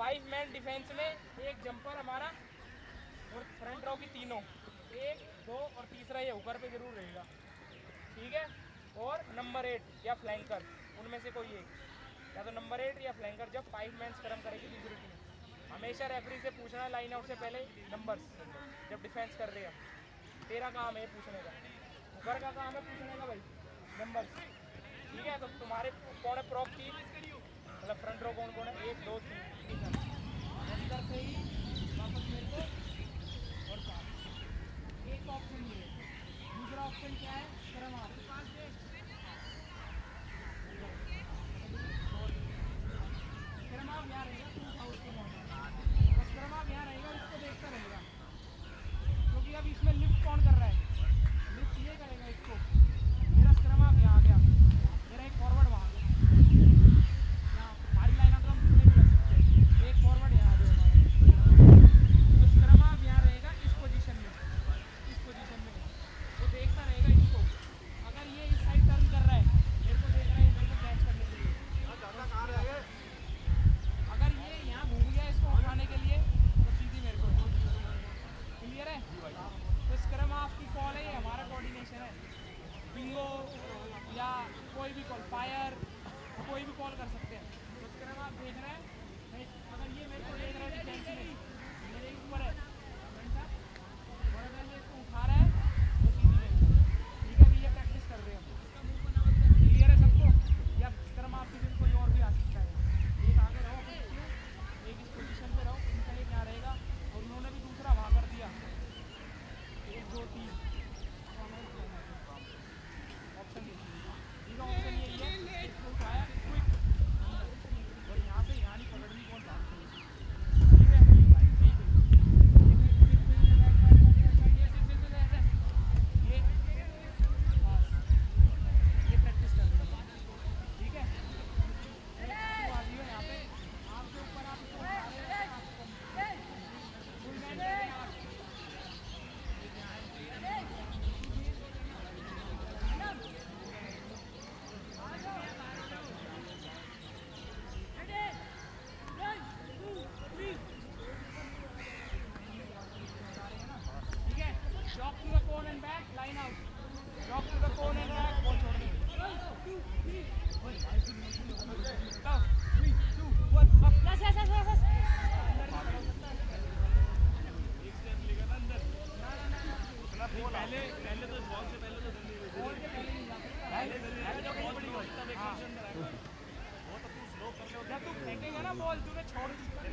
Five man defence में एक jumper हमारा और फ्रंट रो की तीनों। एक, दो और तीसरा ये ऊपर पे ज़रूर रहेगा। ठीक है? और नंबर एट या फ्लैंकर उनमें से कोई एक। या तो नंबर एट या फ्लैंकर जब फाइव मैन स्क्रम करेगी दूसरी टीम हमेशा रेफरी से पूछना लाइन आउट से पहले नंबर्स जब डिफेंस कर रहे हैं। तेरा काम है पूछने का। ऊपर का काम है पूछने का भाई नंबर ठीक है? तो तुम्हारे कौन है प्रॉप की फ्रंट कौन कौन है? एक, दो, तीन। अंदर से ही वापस मेरे को और एक ऑप्शन मिले। दूसरा ऑप्शन क्या है? क्रम आप कोई भी कॉल फायर कोई भी कॉल कर सकते हैं। तो उसके नाम आप रहे हैं बॉल तूने छोड़ दी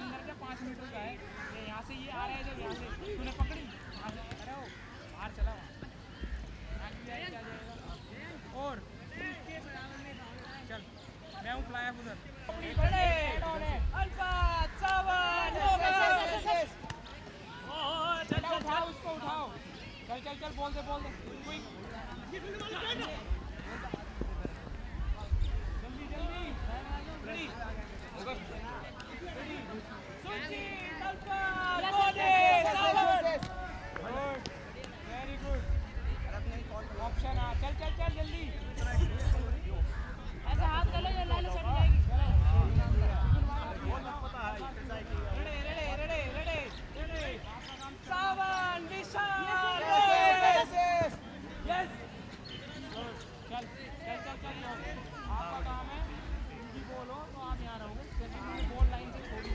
अंदर का पाँच मीटर का है। यहाँ से ये आ रहा है जब यहाँ से तूने पकड़ी अरे वो बाहर चला वहाँ और चल मैं हूँ फ्लाई उधर। उठाओ उसको उठाओ। चल चल चल बोल दे बोल दे। ऐसा चल। चल आपका काम है इनकी बोलो तो आप यहाँ रहोगे सेकंड बॉल लाइन से छोड़िए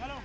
हेलो